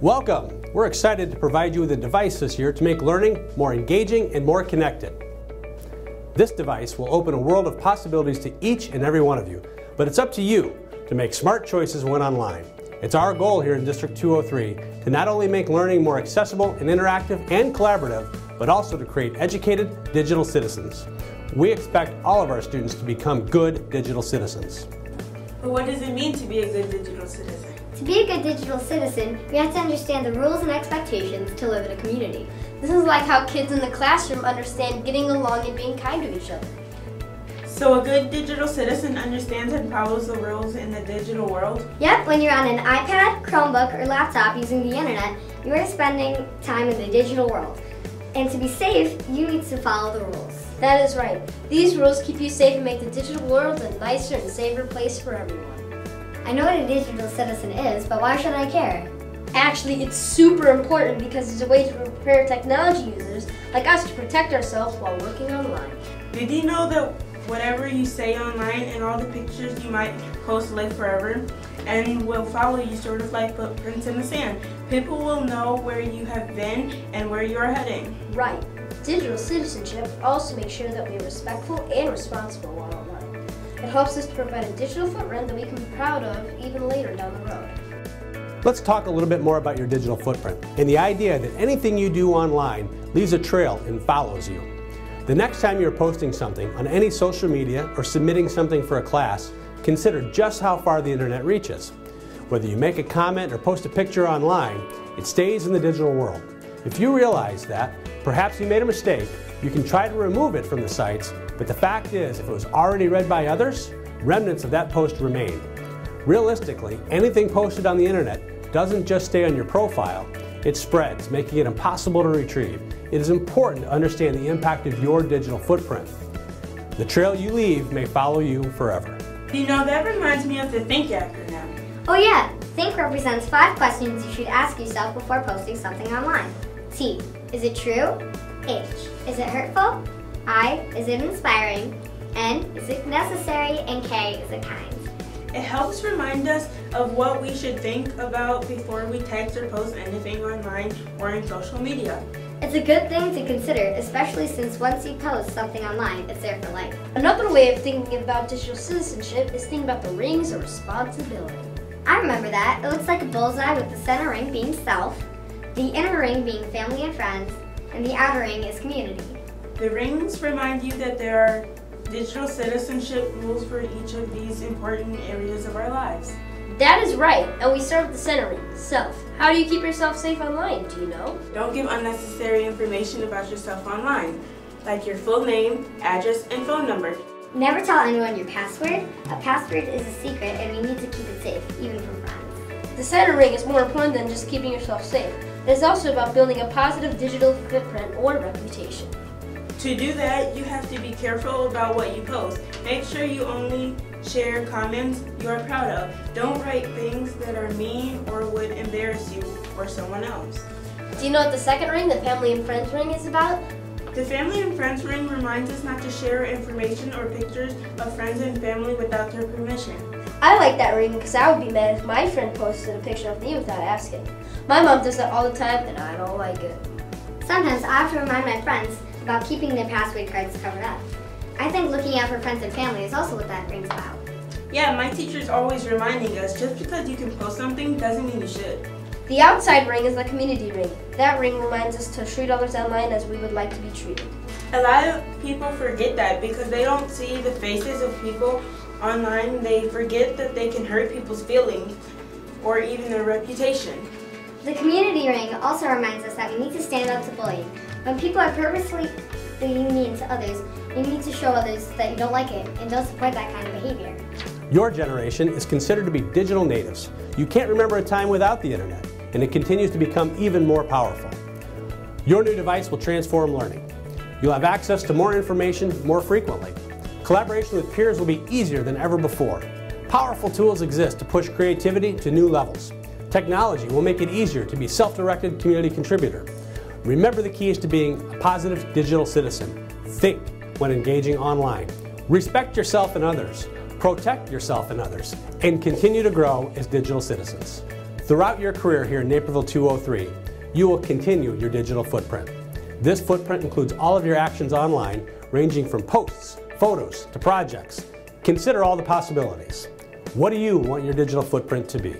Welcome! We're excited to provide you with a device this year to make learning more engaging and more connected. This device will open a world of possibilities to each and every one of you, but it's up to you to make smart choices when online. It's our goal here in District 203 to not only make learning more accessible and interactive and collaborative, but also to create educated digital citizens. We expect all of our students to become good digital citizens. But what does it mean to be a good digital citizen? To be a good digital citizen, we have to understand the rules and expectations to live in a community. This is like how kids in the classroom understand getting along and being kind to each other. So a good digital citizen understands and follows the rules in the digital world? Yep, when you're on an iPad, Chromebook, or laptop using the internet, you are spending time in the digital world. And to be safe, you need to follow the rules. That is right. These rules keep you safe and make the digital world a nicer and safer place for everyone. I know what a digital citizen is, but why should I care? Actually, it's super important because it's a way to prepare technology users like us to protect ourselves while working online. Did you know that whatever you say online and all the pictures you might post live forever and will follow you sort of like footprints in the sand? People will know where you have been and where you are heading. Right. Digital citizenship also makes sure that we are respectful and responsible while helps us to provide a digital footprint that we can be proud of even later down the road. Let's talk a little bit more about your digital footprint and the idea that anything you do online leaves a trail and follows you. The next time you're posting something on any social media or submitting something for a class, consider just how far the internet reaches. Whether you make a comment or post a picture online, it stays in the digital world. If you realize that, perhaps you made a mistake, you can try to remove it from the sites, but the fact is, if it was already read by others, remnants of that post remain. Realistically, anything posted on the internet doesn't just stay on your profile, it spreads, making it impossible to retrieve. It is important to understand the impact of your digital footprint. The trail you leave may follow you forever. You know, that reminds me of the Think acronym. Oh yeah, Think represents five questions you should ask yourself before posting something online. T, is it true? H, is it hurtful? I, is it inspiring? N, is it necessary? And K, is it kind? It helps remind us of what we should think about before we text or post anything online or in social media. It's a good thing to consider, especially since once you post something online, it's there for life. Another way of thinking about digital citizenship is thinking about the rings of responsibility. I remember that. It looks like a bullseye with the center ring being self, the inner ring being family and friends, and the outer ring is community. The rings remind you that there are digital citizenship rules for each of these important areas of our lives. That is right, and we start with the center ring, self. How do you keep yourself safe online, do you know? Don't give unnecessary information about yourself online, like your full name, address, and phone number. Never tell anyone your password. A password is a secret and you need to keep it safe, even from friends. The center ring is more important than just keeping yourself safe. It is also about building a positive digital footprint or reputation. To do that, you have to be careful about what you post. Make sure you only share comments you are proud of. Don't write things that are mean or would embarrass you or someone else. Do you know what the second ring, the family and friends ring, is about? The family and friends ring reminds us not to share information or pictures of friends and family without their permission. I like that ring because I would be mad if my friend posted a picture of me without asking. My mom does that all the time and I don't like it. Sometimes I have to remind my friends about keeping their password cards covered up. I think looking out for friends and family is also what that ring's about. Yeah, my teacher's always reminding us just because you can post something doesn't mean you should. The outside ring is the community ring. That ring reminds us to treat others online as we would like to be treated. A lot of people forget that because they don't see the faces of people online. They forget that they can hurt people's feelings or even their reputation. The community ring also reminds us that we need to stand up to bullying. When people are purposely being mean to others, you need to show others that you don't like it and don't support that kind of behavior. Your generation is considered to be digital natives. You can't remember a time without the internet and it continues to become even more powerful. Your new device will transform learning. You'll have access to more information more frequently. Collaboration with peers will be easier than ever before. Powerful tools exist to push creativity to new levels. Technology will make it easier to be self-directed community contributor. Remember the key is to being a positive digital citizen. Think when engaging online. Respect yourself and others. Protect yourself and others. And continue to grow as digital citizens. Throughout your career here in Naperville 203, you will continue your digital footprint. This footprint includes all of your actions online, ranging from posts, photos, to projects. Consider all the possibilities. What do you want your digital footprint to be?